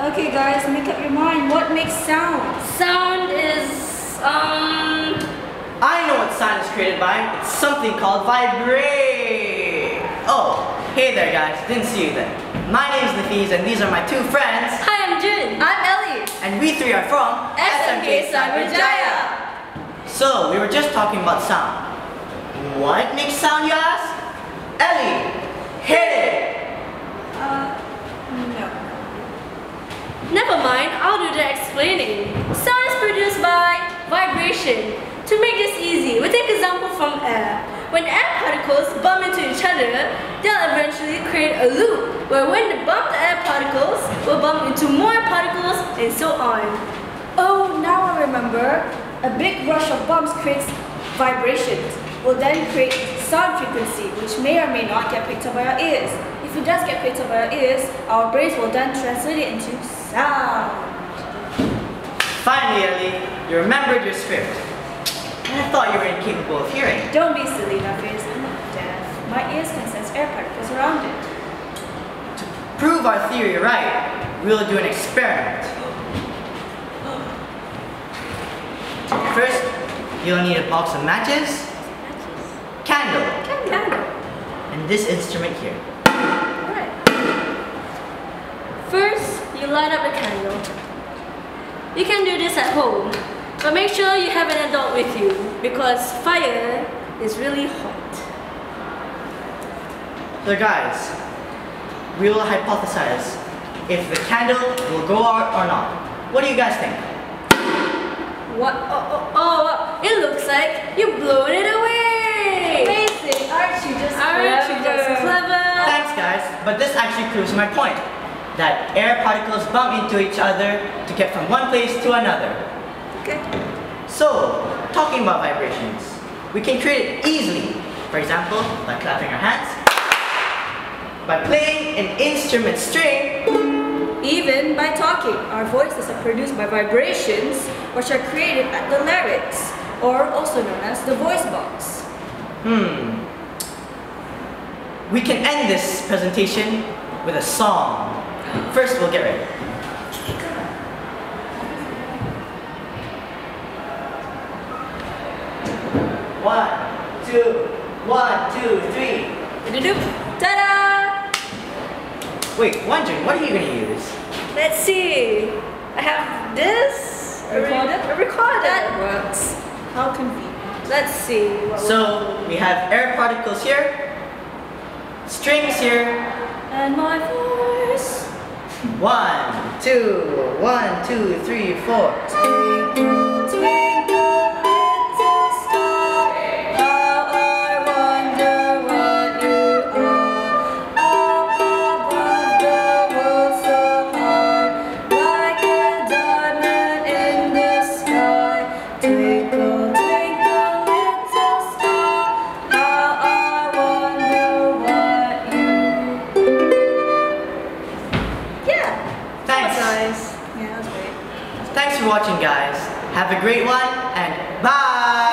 Okay guys, make up your mind. What makes sound? Sound is, um... I know what sound is created by. It's something called vibrate. Oh, hey there guys. Didn't see you there. My name is Nafiz and these are my two friends. Hi, I'm Jun. I'm Ellie. And we three are from SMK Cyberjaya. So, we were just talking about sound. What makes sound, you ask? Ellie, hit it! Uh, no. Never mind, I'll do the explaining. Sound is produced by To make this easy, we take example from air. When air particles bump into each other, they'll eventually create a loop where when the air particles, will bump into more particles and so on. Oh, now I remember. A big rush of bumps creates vibrations. Will then create sound frequency, which may or may not get picked up by our ears. If it does get picked up by our ears, our brains will then translate it into sound. Finally, Ellie, you remembered your script. I thought you were incapable of hearing. Don't be silly, Nafis. I'm not deaf. My ears can sense air particles around it. To prove our theory right, we'll do an experiment. First, you'll need a box of matches, candle, Candle. and this instrument here. First, you light up the candle. You can do this at home, but make sure you have an adult with you because fire is really hot. So guys, we will hypothesize if the candle will go out or not. What do you guys think? What? Oh, oh, oh, it looks like you've blown it away! Amazing! Aren't you just Aren't you just clever? Thanks guys, but this actually proves my point. That air particles bump into each other to get from one place to another. Okay. So, talking about vibrations, we can create it easily. For example, by clapping our hands, by playing an instrument string, Even by talking, our voices are produced by vibrations, which are created at the larynx, or also known as the voice box. Hmm. We can end this presentation with a song. First, we'll get ready. One, two, one, two, three. Doop. Ta-da! Wait, Wanjun, what are you gonna use? Let's see. I have this. A recorder? A recorder. That works. How convenient. Let's see. So, we have air particles here, strings here. And my voice. One, two, one, two, three, four. Thanks for watching, guys. Have a great one, and bye!